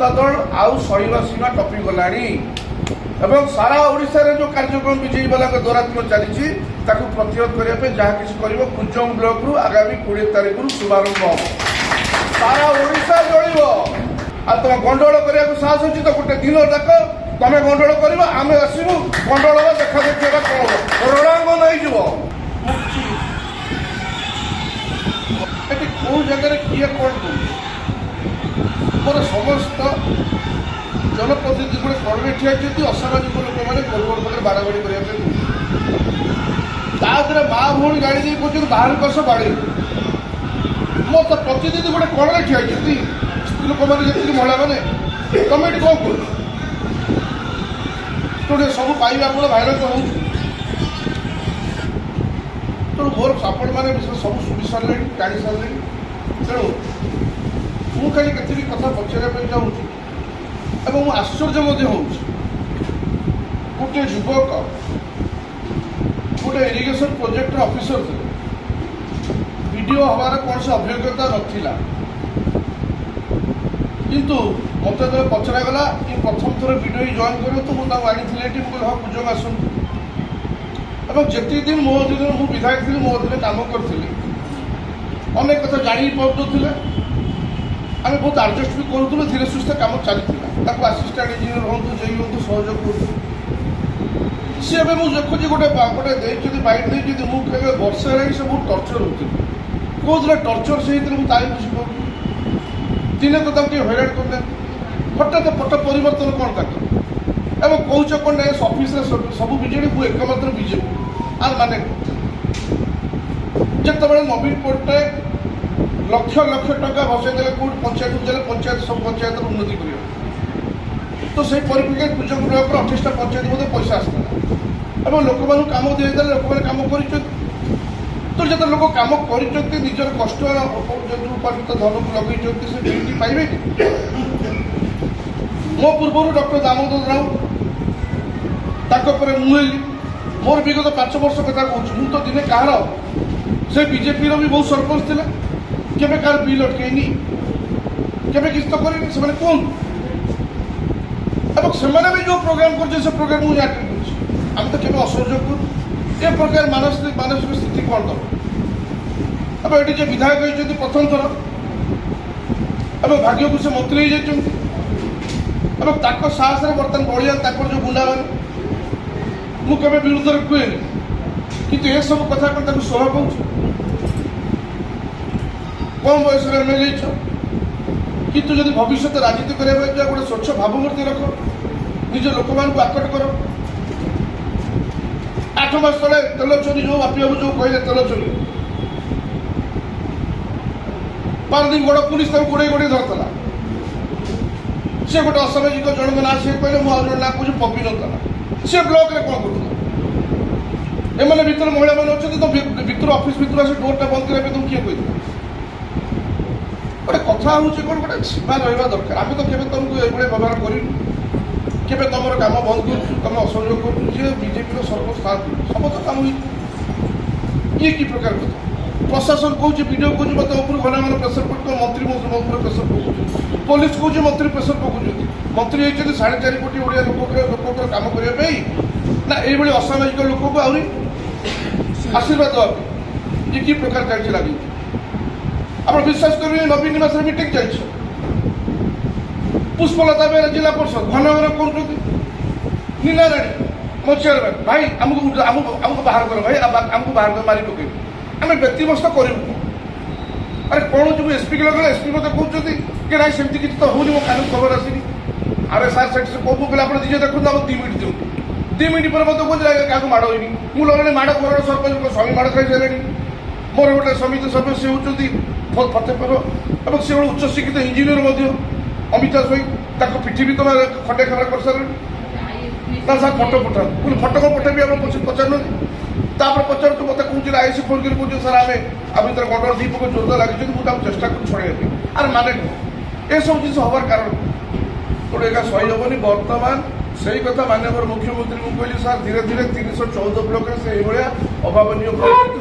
जनता दल आउ शैल सीमा टपिगलाणी এবং সারা ওড়িশার যে কার্যক্রম বিজেপি বালা দৌরাত্মক চালছে তাকে প্রতিহত করা যা কিছু করব কুঞ্জম ব্লকরু আগামী কোড়ি তারিখর শুভারম্ভ হব সারা ওড়িশা জলব আর তোমার গন্ডোল করা সাহস হচ্ছে তো গোটে দিন ডাক তুমি গন্ডোল করব আমি আসবু গন্ডোল দেখা দেখি হব রণাঙ্গন হয়েযব এটি কোন জায়গায় কিয়ে কোণ করবে ଉପର ସମସ୍ତ ଜନପ୍ରତିନିଧି ଗୁଡ଼େ କର୍ମୀ ଠିଆ ହୋଇଛନ୍ତି ଅସାମାଜିକ ଲୋକମାନେ ଗୋରୁଗୁଡ଼ ପାଖରେ ବାଡ଼ାବାଡ଼ି କରିବା ପାଇଁ ତା ଦେହରେ ମା ଭଉଣୀ ଗାଡ଼ି ଦେଇ କହୁଛନ୍ତି ବାହାରଙ୍କ ସହ ବାଡ଼ି ମୋ ତ ପ୍ରତିନିଧି ଗୋଟେ କଣରେ ଠିଆ ହୋଇଛନ୍ତି ସ୍ତ୍ରୀ ଲୋକମାନେ ଯେତିକି ମହିଳାମାନେ ତମେ ଏଠି କ'ଣ କରୁଛ ତେଣୁ ସବୁ ପାଇବା ଆପଣ ଭାଇରସ୍ ହେଉଛି ତେଣୁ ମୋର ଆପଣମାନେ ବିଷୟରେ ସବୁ ଶୁଣି ସାରିଲେଣି ସାରିଲେଣି ତେଣୁ ମୁଁ କାଲି କେତୋଟି କଥା ପଚାରିବା ପାଇଁ ଚାହୁଁଛି ଏବଂ ମୁଁ ଆଶ୍ଚର୍ଯ୍ୟ ମଧ୍ୟ ହେଉଛି ଗୋଟିଏ ଯୁବକ ଗୋଟେ ଇରିଗେସନ୍ ପ୍ରୋଜେକ୍ଟର ଅଫିସର ଥିଲେ ଭିଡ଼ିଓ ହେବାର କୌଣସି ଅଭିଜ୍ଞତା ନଥିଲା କିନ୍ତୁ ମୋତେ ଯେତେବେଳେ ପଚରାଗଲା କି ପ୍ରଥମ ଥର ଭିଡ଼ିଓ ଜଏନ୍ କରିବ ତ ମୁଁ ତାଙ୍କୁ ଆଣିଥିଲି ଏଠି ମୁଁ ହଁ ପୂଜକ ଆସନ୍ତୁ ଏବଂ ଯେତିକି ଦିନ ମୋ ଅଧୀନରେ ମୁଁ ବିଧାୟକ ଥିଲି ମୋ ଅଧୀନରେ କାମ କରିଥିଲି ଅନେକ କଥା ଜାଣି ପାରୁନଥିଲେ ଆମେ ବହୁତ ଆଡ଼ଜଷ୍ଟ ବି କରୁଥିଲୁ ଧୀରେ ସୁସ୍ଥ କାମ ଚାଲିଥିଲା ତାକୁ ଆସିଷ୍ଟାଣ୍ଟ ଇଞ୍ଜିନିୟର ହୁଅନ୍ତୁ ଜେଇ ହୁଅନ୍ତୁ ସହଯୋଗ କରୁଥିଲୁ ସିଏ ଏବେ ମୁଁ ଦେଖୁଛି ଗୋଟେ ଗୋଟେ ଦେଇଛନ୍ତି ବାଇଟ୍ ଦେଇଛନ୍ତି ମୁଁ କେବେ ବର୍ଷା ହେଲାଣି ସବୁ ଟର୍ଚର ହେଉଥିଲି କେଉଁଥିରେ ଟର୍ଚର ସେ ହେଇଥିଲେ ମୁଁ ତାରି ବୁଝିପାରୁନି ଦିନେ ତ ତାକୁ ଟିକେ ହଇରାଣ କଲେ ହଠାତ୍ ପଟ ପରିବର୍ତ୍ତନ କ'ଣ ତାକୁ ଏବଂ କହୁଛ କ'ଣ ନାହିଁ ସଫିସରେ ସବୁ ବିଜେଡ଼ି ମୁଁ ଏକମାତ୍ର ବିଜେପି ଆଉ ମାନେ ଯେତେବେଳେ ନବୀନ ପଟ୍ଟନାୟକ লক্ষ লক্ষ টଙ୍କା ଭସେଇ ଦେଲେ କେଉଁଠି ପଞ୍ଚାୟତ ଦେଲେ ପଞ୍ଚାୟତ ସବୁ ପଞ୍ଚାୟତର ଉନ୍ନତି କରିବ ତ ସେଇ ପରିପ୍ରେକ୍ଷୀରେ କୁଜଙ୍ଗ ବ୍ଲକର ଅଠେଇଶଟା ପଞ୍ଚାୟତ ମଧ୍ୟ ପଇସା ଆସିଥିଲା ଏବଂ ଲୋକମାନଙ୍କୁ କାମ ଦେଇଦେଲେ ଲୋକମାନେ କାମ କରିଛନ୍ତି ତ ଯେତେବେଳେ ଲୋକ କାମ କରିଛନ୍ତି ନିଜର କଷ୍ଟ ଯେଉଁ ଉପାର୍ଜିତ ଧନକୁ ଲଗେଇଛନ୍ତି ସେ ଡ୍ୟୁଟି ପାଇବେ କି ମୋ ପୂର୍ବରୁ ଡକ୍ଟର ଦାମୋଦର ରାଉ ତାଙ୍କ ପରେ ମୁଁ ହେଲି ମୋର ବିଗତ ପାଞ୍ଚ ବର୍ଷ କଥା କହୁଛି ମୁଁ ତ ଦିନେ କାହାର ସେ ବିଜେପିର ବି ବହୁତ ସରପଞ୍ଚ ଥିଲା কেবে কার বিল ଅଟକେଇନି কেবে କିସ୍ତ କରିନି ସେମାନେ କୁହନ୍ତୁ ଏବଂ ସେମାନେ ବି ଯେଉଁ ପ୍ରୋଗ୍ରାମ କରୁଛନ୍ତି ସେ ପ୍ରୋଗ୍ରାମ ମୁଁ ଜାଣି କରୁଛି ଆମେ ତ କେବେ ଅସହଯୋଗ କରୁ ଏ ପ୍ରକାର ମାନସିକ ମାନସିକ ସ୍ଥିତି କ'ଣ ଦେବ ଏବଂ ଏଠି ଯେ ବିଧାୟକ ହୋଇଛନ୍ତି ପ୍ରଥମ ଥର ଏବଂ ଭାଗ୍ୟକୁ ସେ ମନ୍ତ୍ରୀ ହୋଇଯାଇଛନ୍ତି ଏବଂ ତାଙ୍କ ସାହସରେ ବର୍ତ୍ତମାନ ବଳିଆ ତାଙ୍କର ଯେଉଁ ଗୁଣ୍ଡାମାନେ ମୁଁ କେବେ ବିରୁଦ୍ଧରେ କୁହେନି କିନ୍ତୁ ଏସବୁ କଥା କ'ଣ ତାକୁ ଶୋଭା ପାଉଛି কম বয়সের আমি মেলেইছ কিন্তু যদি ভবিষ্যতে রাজনীতি করা গোটে স্বচ্ছ ভাবমূর্তি রখ নিজ লোক আকট কর আঠ মাস তলে তেল চুরি যে বাপি বাবু যে কে তেল চুরি বার দিন গোড় পুলিশ তাকে গোড়াই গোড়াই ধরতলা সে গোটে অসামাজিক জনক না সে কে মু আজ না কুছি পপি নতলা সে ব্লকরে কম করুন এমনি ভিতরে মহিলা মানে অনেক তো ভিতরে অফিস ভিতরে আসে ডোরটা বন্ধ করা তুমি কি কে ଗୋଟେ କଥା ହେଉଛି କ'ଣ ଗୋଟେ ସୀମା ରହିବା ଦରକାର ଆମେ ତ କେବେ ତୁମକୁ ଏଇଭଳି ବ୍ୟବହାର କରିନୁ କେବେ ତୁମର କାମ ବନ୍ଦ କରୁଛୁ ତୁମେ ଅସହଯୋଗ କରୁଛୁ ଯିଏ ବିଜେପିର ସର୍ବସ୍ଥାନ ସମସ୍ତ କାମ ଇଏ କି ପ୍ରକାର କଥା ପ୍ରଶାସନ କହୁଛି ବିଡ଼ିଓ କହୁଛି ମୋତେ ଉପରୁ ଘରେ ମାନେ ପ୍ରେସର ପଡ଼ୁଛି ମନ୍ତ୍ରୀ ମୋ ଉପରେ ପ୍ରେସର ପକାଉଛି ପୋଲିସ କହୁଛି ମନ୍ତ୍ରୀ ପ୍ରେସର ପକାଉଛନ୍ତି ମନ୍ତ୍ରୀ ହେଇଛନ୍ତି ସାଢ଼େ ଚାରି କୋଟି ଓଡ଼ିଆ ଲୋକଙ୍କର ଲୋକଙ୍କର କାମ କରିବା ପାଇଁ ନା ଏଇଭଳି ଅସାମାଜିକ ଲୋକଙ୍କୁ ଆହୁରି ଆଶୀର୍ବାଦ ଦେବା ପାଇଁ ଇଏ କି ପ୍ରକାର ଚାଲିଛି ଲାଗିଛି আপনারা বিশ্বাস করবেন নবীন নিবাসের মিটিং চলছে পুষ্পলতা বেরা জেলা পরিষদ ঘন ঘন করুଛନ୍ତି নীলারাণী ମୋ ଚେୟାରମ୍ୟାନ୍ ଭାଇ ଆମକୁ ଆମକୁ ଆମକୁ ବାହାର କର ଭାଇ ଆମକୁ ବାହାର କରି ମାରି ପକେଇବୁ ଆମେ ବ୍ୟତିବ୍ୟସ୍ତ କରିବୁ ଆରେ କ'ଣ ଯିବୁ ଏସ୍ପିକି ଲଗେଇଲେ ଏସ୍ପି ମୋତେ କହୁଛନ୍ତି କି ନାଇଁ ସେମିତି କିଛି ତ ହଉନି ମୋ କାନକୁ ଖବର ଆସିନି ଆରେ ସାର୍ ସେଠି କୋଉ କହିଲେ ଆପଣ ନିଜେ ଦେଖନ୍ତୁ ଆମକୁ ଦୁଇ ମିନିଟ୍ ଦିଅନ୍ତୁ ଦୁଇ ମିନିଟ୍ ପରେ ମୋତେ କହୁଛି କାହାକୁ ମାଡ଼ ହେଇନି ମୁଁ ଲଗେଇଲି ମାଡ଼ ଘରର ସରପଞ୍ଚ ସ୍ୱାମୀ ମାଡ଼ ଖାଇସାରିଲେଣି ମୋର ଗୋଟେ ସମିତି ସଦସ୍ୟ ହେଉଛନ୍ତି ଭଲ ପାଠ ପାଇବ ଏବଂ ସେ ଗୋଟେ ଉଚ୍ଚଶିକ୍ଷିତ ଇଞ୍ଜିନିୟର ମଧ୍ୟ ଅମିତା ସ୍ୱାଇଁ ତାଙ୍କ ପିଠି ବି ତମେ ଖଣ୍ଡେ ଖରା କରିସାରିଲେଣି ନା ସାର୍ ଫଟୋ ପଠାନ୍ତୁ ବୋଲି ଫଟୋ କ'ଣ ପଠେଇବି ଆପଣ ପଛେ ପଚାରୁନାହାନ୍ତି ତାପରେ ପଚାରୁଛୁ ମୋତେ କହୁଛନ୍ତି ଆଇସି ଫୋନ୍ କରି କହୁଛନ୍ତି ସାର୍ ଆମେ ଆମେ ଭିତରେ ଗଣ୍ଡର ଦୁଇ ପକ ଜୋରଦାର ଲାଗିଛନ୍ତି ମୁଁ ତାକୁ ଚେଷ୍ଟା କରୁଛି ଛଡ଼େଇବା ପାଇଁ ଆରେ ମାନେ କ'ଣ ଏସବୁ ଜିନିଷ ହେବାର କାରଣ ଗୋଟେ ଏକା ସହି ହେବନି ବର୍ତ୍ତମାନ সেই কথা মাননীয় মুখ্যমন্ত্রী মু কহিলি স্যার ধীরে ধীরে তিনশো চৌদ ব্লকরে সেইভাবে অভাবনীয়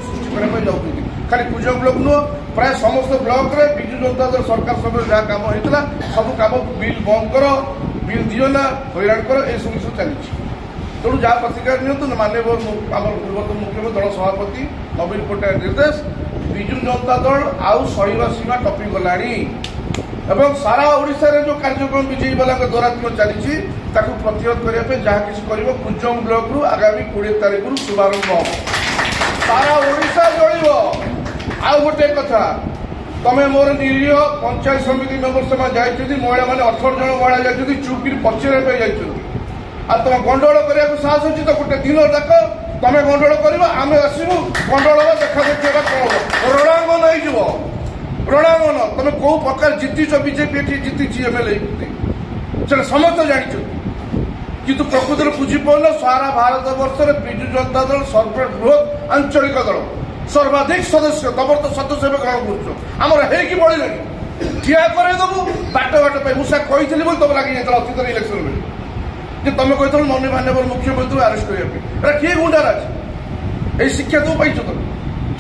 ସୃଷ୍ଟି କରିବା ପାଇଁ যাচ্ছে ଖାଲି কুজ ব্লক নুহ প্রায় সমস্ত ব্লকরে বিজু জনতা দল সরকার সময় যা কাম হয়েছিল সব কাম বিল বন্ধ কর বিল দিও না হইরাণ কর এই সব কিছু চালিয়েছে তেমন যা প্রতিকার নিহত মানব আমার পূর্বতন মুখ্যমন্ত্রী দল সভাপতি নবীন পট্টনাক নির্দেশ বিজু জনতা দল আউ সরিবা সীমা টপি গলা এবং সারা ওড়িশার যে কার্যক্রম বিজেপি বালা দ্বারা চালিছি তাকে প্রতিরোধ করা যা কিছু করব কুঞ্জম ব্লকর আগামী কোড়ি তারিখর শুভারম্ভ সারা ওড়িশা জড়িব ଆଉ ଗୋଟେ କଥା ତମେ ମୋର ନିରୀହ ପଞ୍ଚାୟତ ସମିତି ମେମ୍ବର ସେମାନେ ଯାଇଛନ୍ତି ମହିଳାମାନେ ଅଠର ଜଣ ମହିଳା ଯାଇଛନ୍ତି ଚୁପକିରି ପଚାରିବା ପାଇଁ ଯାଇଛନ୍ତି ଆଉ ତମେ ଗଣ୍ଡଗୋଳ କରିବାକୁ ସାହସ ଅଛି ତ ଗୋଟେ ଦିନ ଡାକ ତମେ ଗଣ୍ଡଗୋଳ କରିବ ଆମେ ଆସିବୁ ଗଣ୍ଡଗୋଳ ଦେଖା ଦେଖି ହେବା କ'ଣ ରଣାଙ୍ଗନ ହେଇଯିବ ରଣାଙ୍ଗନ ତମେ କୋଉ ପ୍ରକାର ଜିତିଛ ବିଜେପି ଏଠି ଜିତିଛି ଏମ୍ଏଲ୍ଏ ସେଟା ସମସ୍ତେ ଜାଣିଛନ୍ତି କିନ୍ତୁ ପ୍ରକୃତରେ ବୁଝିପାରୁନ ସାରା ଭାରତ ବର୍ଷରେ ବିଜୁ ଜନତା ଦଳ ସର୍ବ ବୃହତ ଆଞ୍ଚଳିକ ଦଳ সর্বাধিক সদস্য তবর তো সদস্য ভাবে গ্রহণ করছো আমার হে হেকি পড়লেন ঠিয়া করে দেবু বাট বাট পাই মুসা স্যার কইছিলি বলে তোমার আগে যেতে অতীতের ইলেকশন বেলে যে তুমি কইছিল ননী মান্যবর মুখ্যমন্ত্রী আরেস্ট করিয়া এটা কি গুন্ডার আছে এই শিক্ষা তো পাইছো তুমি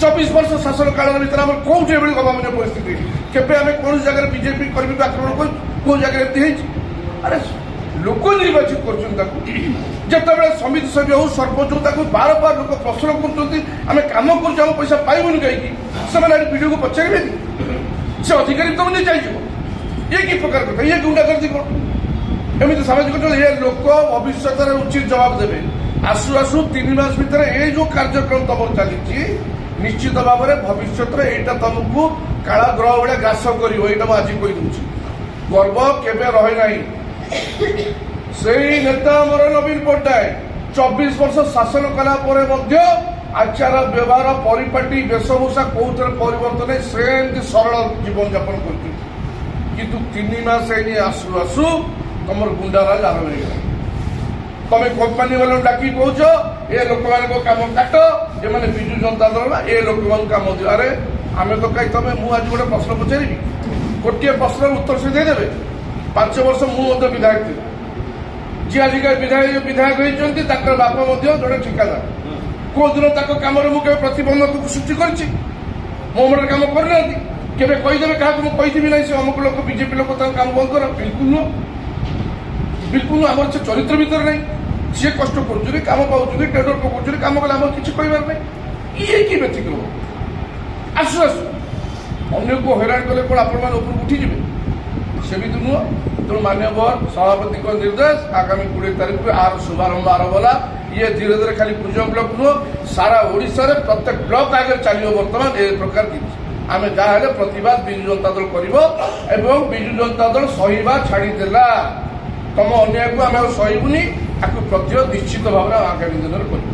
চব্বিশ বর্ষ শাসন কালের ভিতরে আমার কোটি এভাবে গভর্নমেন্টের পরিস্থিতি কেবে আমি কোন জায়গায় বিজেপি কর্মীকে আক্রমণ করছি কোন জায়গায় এমনি হয়েছি আরে লোক নির্বাচিত করছেন তাকে যেতবে সমিতি সভ্য হোক সরপঞ্চ তাকে বারবার লোক প্রশ্ন করছেন আমি কাম করছু আমার পয়সা পাইবুনি কী সে ভিডিওকে পচারবে সে অধিকারী তো নিজে চাইব ইয়ে কি প্রকার কথা ইয়ে গুন্ডাগর্দি কোণ এমনি সামাজিক ইয়ে লোক ভবিষ্যতের উচিত জবাব দেবে আসু আসু তিন মাস ভিতরে এই যে কার্যক্রম তোমার চালিছি নিশ্চিত ভাবে ভবিষ্যতের এইটা তোমাকে কাল গ্রহ ভাবে গ্রাস করব এইটা মু আজ কই দেছি গর্ব কেবে রহে নাই সেই নেতা ଆମର ନବୀନ ପଟ୍ଟନାୟକ ଚବିଶ ବର୍ଷ ଶାସନ କଲା ପରେ ମଧ୍ୟ ଆଚାର ବ୍ୟବହାର ପରିପାଟି ବେଶଭୂଷା କୋଉଥିରେ ପରିବର୍ତ୍ତନ ନାହିଁ ସେମିତି ସରଳ ଜୀବନଯାପନ କରୁଛନ୍ତି କିନ୍ତୁ ତିନି ମାସ ହେଇନି ଆସୁ ଆସୁ ତମର ଗୁଣ୍ଡାରାଜ ଆରମ୍ଭ ହେଇଗଲା ତମେ କମ୍ପାନୀ ବାଲାଙ୍କୁ ଡାକି କହୁଛ ଏ ଲୋକମାନଙ୍କ କାମ କାଟ ଏମାନେ ବିଜୁ ଜନତା ଦଳ ଏ ଲୋକମାନଙ୍କୁ କାମ ଦିଅ ଆରେ ଆମେ ତ କାହିଁ ତମେ ମୁଁ ଆଜି ଗୋଟେ ପ୍ରଶ୍ନ ପଚାରିବି ଗୋଟିଏ ପ୍ରଶ୍ନର ଉତ୍ତର ସେ ଦେଇଦେବେ ପାଞ୍ଚ ବର୍ଷ ମୁଁ ମଧ୍ୟ ବିଧାୟକ ଥିଲି ଯିଏ ଆଜିକା ବିଧାୟକ ବିଧାୟକ ହେଇଛନ୍ତି ତାଙ୍କର ବାପା ମଧ୍ୟ ଜଣେ ଠିକାଦାର କୋଉଦିନ ତାଙ୍କ କାମରେ ମୁଁ କେବେ ପ୍ରତିବନ୍ଧକ ସୃଷ୍ଟି କରିଛି ମୋ ମନରେ କାମ କରିନାହାନ୍ତି କେବେ କହିଦେବେ କାହାକୁ ମୁଁ କହିଥିବି ନାହିଁ ସେ ଅମୁକ ଲୋକ ବିଜେପି ଲୋକ ତାଙ୍କ କାମ ବନ୍ଦ କର ବିଲକୁଲ ନୁହଁ ବିଲକୁଲ ଆମର ସେ ଚରିତ୍ର ଭିତରେ ନାହିଁ ସିଏ କଷ୍ଟ କରୁଛନ୍ତି କାମ ପାଉଛନ୍ତି ଟେଣ୍ଡର ପକଉଛନ୍ତି କାମ କଲେ ଆମର କିଛି କହିବାର ନାହିଁ ଇଏ କି ବ୍ୟତିକ୍ରମ ଆସୁ ଆସୁ ଅନ୍ୟକୁ ହଇରାଣ କଲେ କ'ଣ ଆପଣମାନେ ଉପରକୁ ଉଠିଯିବେ ସେମିତି ନୁହଁ ତେଣୁ ମାନ୍ୟବର ସଭାପତିଙ୍କ ନିର୍ଦ୍ଦେଶ ଆଗାମୀ କୋଡ଼ିଏ ତାରିଖରୁ ଆର ଶୁଭାରମ୍ଭ ଆରମ୍ଭ ହେଲା ଇଏ ଧୀରେ ଧୀରେ ଖାଲି କୁଞ୍ଜ ବ୍ଲକ ନୁହଁ ସାରା ଓଡ଼ିଶାରେ ପ୍ରତ୍ୟେକ ବ୍ଲକ ଆଗରେ ଚାଲିବ ବର୍ତ୍ତମାନ ଏ ପ୍ରକାର ଜିନିଷ ଆମେ ଯାହା ହେଲେ ପ୍ରତିବାଦ ବିଜୁ ଜନତା ଦଳ କରିବ ଏବଂ ବିଜୁ ଜନତା ଦଳ ସହିବା ଛାଡ଼ିଦେଲା ତମ ଅନ୍ୟାୟକୁ ଆମେ ଆଉ ସହିବୁନି ତାକୁ ପ୍ରତିରୋଧ ନିଶ୍ଚିତ ଭାବରେ ଆଗାମୀ ଦିନରେ କରିବୁ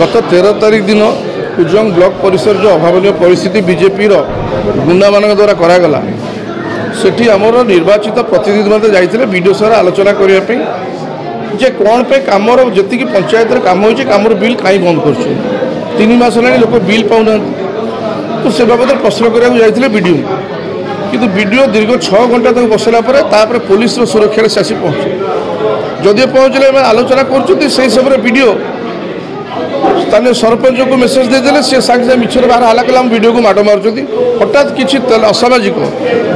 ଗତ ତେର ତାରିଖ ଦିନ କୁଜଙ୍ଗ ବ୍ଲକ ପରିସରର ଅଭାବନୀୟ ପରିସ୍ଥିତି ବିଜେପିର ଗୁଣ୍ଡାମାନଙ୍କ ଦ୍ୱାରା କରାଗଲା সেটি আমার নির্বাচিত প্রতিনিধি মধ্যে যাইলে বিডিও সহ আলোচনা করা যে কোণ পাই কামর যেত পঞ্চায়েতের কাম হয়েছে কামর বিল কাই বন্ধ করছে তিন মাস হলে লোক বিল পাও না তো সে বাবদ প্রশ্ন করা যাইলে বিডিও কিন্তু বিডিও দীর্ঘ ছ ঘন্টা তাকে বসলা পরে তাপরে পুলিশের সুরক্ষার সে আসি পৌঁছে যদিও পৌঁছলে আমি আলোচনা করছেন সেই সময় বিডিও ସ୍ଥାନୀୟ ସରପଞ୍ଚଙ୍କୁ ମେସେଜ ଦେଇଦେଲେ ସେ ସାଙ୍ଗେ ସାଙ୍ଗେ ମିଛରେ ବାହାର ହେଲା କହିଲେ ଆମ ଭିଡ଼ିଓକୁ ମାଡ଼ ମାରୁଛନ୍ତି ହଠାତ୍ କିଛି ଅସାମାଜିକ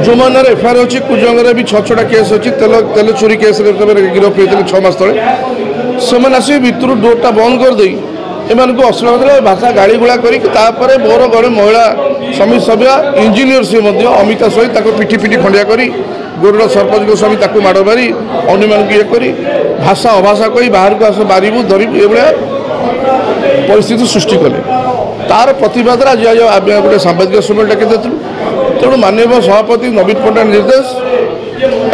ଯେଉଁମାନଙ୍କର ଏଫଆଇଆର୍ ଅଛି କୁଜଙ୍ଗରେ ବି ଛଅ ଛଅଟା କେସ୍ ଅଛି ତେଲ ତେଲ ଚୋରି କେସ୍ରେ ଗିରଫ ହୋଇଥିଲେ ଛଅ ମାସ ତଳେ ସେମାନେ ଆସି ଭିତରୁ ଡୋର୍ଟା ବନ୍ଦ କରିଦେଇ ଏମାନଙ୍କୁ ଅଶ୍ଳୀଳ ଭାଷାରେ ଭାଷା ଗାଳିଗୁଳା କରିକି ତାପରେ ମୋର ଘରେ ମହିଳା ସମିତି ସଭ୍ୟ ଇଞ୍ଜିନିୟର ସିଏ ମଧ୍ୟ ଅମିତା ସହିତ ତାକୁ ପିଠି ପିଠି ଖଣ୍ଡିଆ କରି ଗୋରୁଡ଼ ସରପଞ୍ଚ ଗୋସ୍ୱାମୀ ତାକୁ ମାଡ଼ ମାରି ଅନ୍ୟମାନଙ୍କୁ ଇଏ କରି ଭାଷା ଅଭାଷା କହି ବାହାରକୁ ଆସ ମାରିବୁ ଧରିବୁ ଏଭଳିଆ ପରିସ୍ଥିତି ସୃଷ୍ଟି କଲେ ତାର ପ୍ରତିବାଦରେ ଆଜି ଆଜି ଆମେ ଗୋଟେ ସାମ୍ବାଦିକ ସମୟ ଡାକି ଦେଇଥିଲୁ ତେଣୁ ମାନ୍ୟବ ସଭାପତି ନବୀନ ପଟ୍ଟନାୟକ ନିର୍ଦ୍ଦେଶ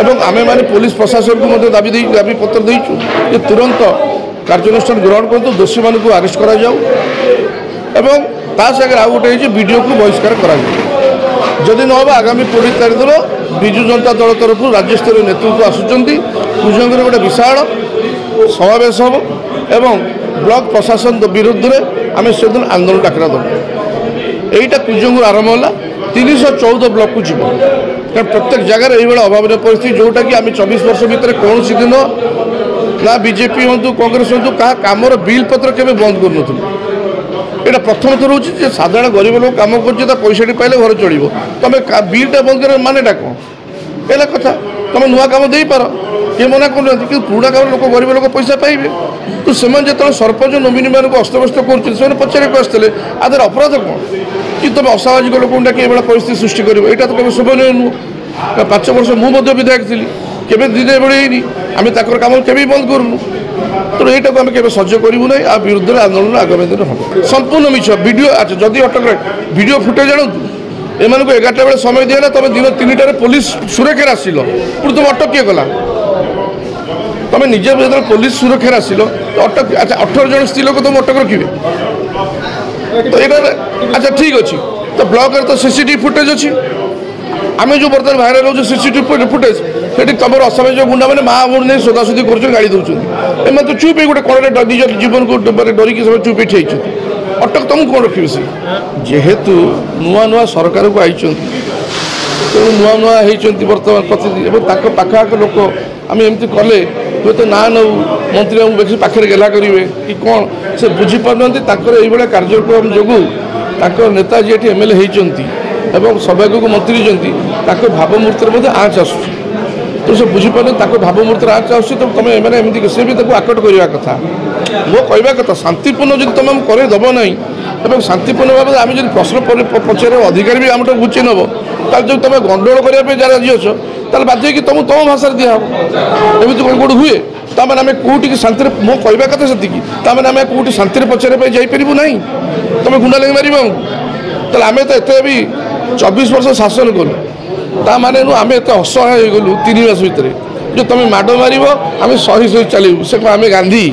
ଏବଂ ଆମେମାନେ ପୋଲିସ ପ୍ରଶାସନକୁ ମଧ୍ୟ ଦାବି ଦେଇ ଦାବିପତ୍ର ଦେଇଛୁ ଯେ ତୁରନ୍ତ କାର୍ଯ୍ୟାନୁଷ୍ଠାନ ଗ୍ରହଣ କରନ୍ତୁ ଦୋଷୀମାନଙ୍କୁ ଆରେଷ୍ଟ କରାଯାଉ ଏବଂ ତା ସାଙ୍ଗରେ ଆଉ ଗୋଟେ ହେଇଛି ବିଡ଼ିଓକୁ ବହିଷ୍କାର କରାଯିବ ଯଦି ନ ହେବ ଆଗାମୀ କୋଡ଼ିଏ ତାରିଖର ବିଜୁ ଜନତା ଦଳ ତରଫରୁ ରାଜ୍ୟସ୍ତରୀୟ ନେତୃତ୍ୱ ଆସୁଛନ୍ତି କୃଷକଙ୍କର ଗୋଟେ ବିଶାଳ ସମାବେଶ ହେବ ଏବଂ ব্লক প্রশাসন ବିରୁଦ୍ଧରେ আমি সেদিন আন্দোলন ডাকরা দেব এইটা কুজঙ্গু আরম্ভ হল তিনশো চৌদ ব্লকু যাব কারণ প্রত্যেক জায়গার এইভাবে অভাবনীয় পরিস্থিতি যেটা কি আমি চব্বিশ বর্ষ ভিতরে কৌশি দিন না বিজেপি হুম কংগ্রেস হুম কাহা কামর বিল পত্র কেবে বন্ধ করুন এটা প্রথম থর হচ্ছে যে সাধারণ গরিব লোক কাম করছে তা পয়সাটি পাইলে ঘরে চলব তুমি বিলটা বন্ধ করার মানেটা কম এলা কথা তুমি নূয়া কাম দিয়ে পার କିଏ ମନା କରୁନାହାନ୍ତି କିନ୍ତୁ ପୁରୁଣା କାଳ ଲୋକ ଗରିବ ଲୋକ ପଇସା ପାଇବେ ତ ସେମାନେ ଯେତେବେଳେ ସରପଞ୍ଚ ନୋମିନିମାନଙ୍କୁ ଅସ୍ତବ୍ୟସ୍ତ କରୁଛନ୍ତି ସେମାନେ ପଚାରିବାକୁ ଆସିଥିଲେ ଆ ଦେହରେ ଅପରାଧ କ'ଣ କି ତୁମେ ଅସାମାଜିକ ଲୋକଙ୍କୁ ଡାକି ଏଭଳିଆ ପରିସ୍ଥିତି ସୃଷ୍ଟି କରିବ ଏଇଟା ତ କେବେ ଶୋଭନୀୟ ନୁହଁ ପାଞ୍ଚ ବର୍ଷ ମୁଁ ମଧ୍ୟ ବିଧାୟକ ଥିଲି କେବେ ଦିନେ ଏଭଳି ହେଇନି ଆମେ ତାଙ୍କର କାମ କେବେ ବନ୍ଦ କରୁନୁ ତେଣୁ ଏଇଟାକୁ ଆମେ କେବେ ସହ୍ୟ କରିବୁ ନାହିଁ ଆଉ ବିରୁଦ୍ଧରେ ଆନ୍ଦୋଳନ ଆଗାମୀ ଦିନ ହେବ ସମ୍ପୂର୍ଣ୍ଣ ମିଛ ଭିଡ଼ିଓ ଆଚ୍ଛା ଯଦି ଅଟକ ଭିଡ଼ିଓ ଫୁଟେଜ ଆଣନ୍ତୁ ଏମାନଙ୍କୁ ଏଗାରଟା ବେଳେ ସମୟ ଦିଆଗଲା ତୁମେ ଦିନ ତିନିଟାରେ ପୋଲିସ ସୁରକ୍ଷାରେ ଆସିଲ ପୁଣି ତୁମ ଅଟକ କିଏ କଲା তুমি নিজে যেতে পুলিশ সুরক্ষার আসল অটক আচ্ছা অঠর জন স্ত্রী লোক তুমি অটক রাখবে তো এটা আচ্ছা ঠিক আছে তো ব্লকের তো সিসিটিভি ফুটেজ অছি আমি যে বর্তমানে ভাইরাল হচ্ছে সিসিটিভি ফুটেজ সেটি তোমার অসামাজিক গুন্ডা মানে মা বোন নিয়ে সোদাসুদি করছেন গাড়ি দেছেন এমনি তো চুপ হয়ে গোটে কড়ে নিজ জীবনকে মানে ডরিকি সব চুপ হয়ে ঠিয়েছেন অটক তুমি কোণ রাখবে সে যেহেতু নূয় নূয় সরকার আইছেন তেমন নূয়া নূয়া হয়েছেন বর্তমান প্রতি এবং তাঁর পাখাপাখি লোক আমি এমতি কলে ହୁଏତ ନାଁ ନେଉ ମନ୍ତ୍ରୀ ଆମ ପାଖରେ ଗେଲା କରିବେ କି କ'ଣ ସେ ବୁଝିପାରୁନାହାନ୍ତି ତାଙ୍କର ଏଇଭଳିଆ କାର୍ଯ୍ୟକ୍ରମ ଯୋଗୁଁ ତାଙ୍କର ନେତା ଯିଏ ଏଠି ଏମ୍ଏଲ୍ଏ ହୋଇଛନ୍ତି ଏବଂ ସୌଭାଗ୍ୟକୁ ମନ୍ତ୍ରୀଛନ୍ତି ତାଙ୍କ ଭାବମୂର୍ତ୍ତିରେ ମଧ୍ୟ ଆଞ୍ଚ ଆସୁଛି ତ ସେ ବୁଝିପାରୁନାହାନ୍ତି ତାଙ୍କ ଭାବମୂର୍ତ୍ତିରେ ଆଞ୍ଚ ଆସୁଛି ତ ତୁମେ ଏମାନେ ଏମିତି ସେ ବି ତାକୁ ଆକଟ କରିବା କଥା ମୋ କହିବା କଥା ଶାନ୍ତିପୂର୍ଣ୍ଣ ଯଦି ତୁମେ ଆମେ କରେଇ ଦେବ ନାହିଁ ଏବଂ ଶାନ୍ତିପୂର୍ଣ୍ଣ ଭାବରେ ଆମେ ଯଦି ପ୍ରଶ୍ନ ପଚାରିବା ଅଧିକାର ବି ଆମଠାରୁ ଘୁଚେଇ ନେବ ତାହେଲେ ଯଦି ତୁମେ ଗଣ୍ଡଗୋଳ କରିବା ପାଇଁ ଯାହା ରାଜି ଅଛ ତାହେଲେ ବାଧ୍ୟ ହେଇକି ତୁମକୁ ତୁମ ଭାଷାରେ ଦିଆହେବ ଏମିତି କ'ଣ କେଉଁଠି ହୁଏ ତାମାନେ ଆମେ କେଉଁଠିକି ଶାନ୍ତିରେ ମୁଁ କହିବା କଥା ସେତିକି ତାମାନେ ଆମେ କେଉଁଠି ଶାନ୍ତିରେ ପଚାରିବା ପାଇଁ ଯାଇପାରିବୁ ନାହିଁ ତୁମେ ଗୁଣ୍ଡା ଲାଗି ମାରିବ ଆମକୁ ତାହେଲେ ଆମେ ତ ଏତେ ବି ଚବିଶ ବର୍ଷ ଶାସନ କଲୁ ତା ମାନେ ଆମେ ଏତେ ଅସହାୟ ହେଇଗଲୁ ତିନି ମାସ ଭିତରେ ଯେ ତୁମେ ମାଡ଼ ମାରିବ ଆମେ ସହି ସହି ଚାଲିବୁ ସେ କ'ଣ ଆମେ ଗାନ୍ଧୀ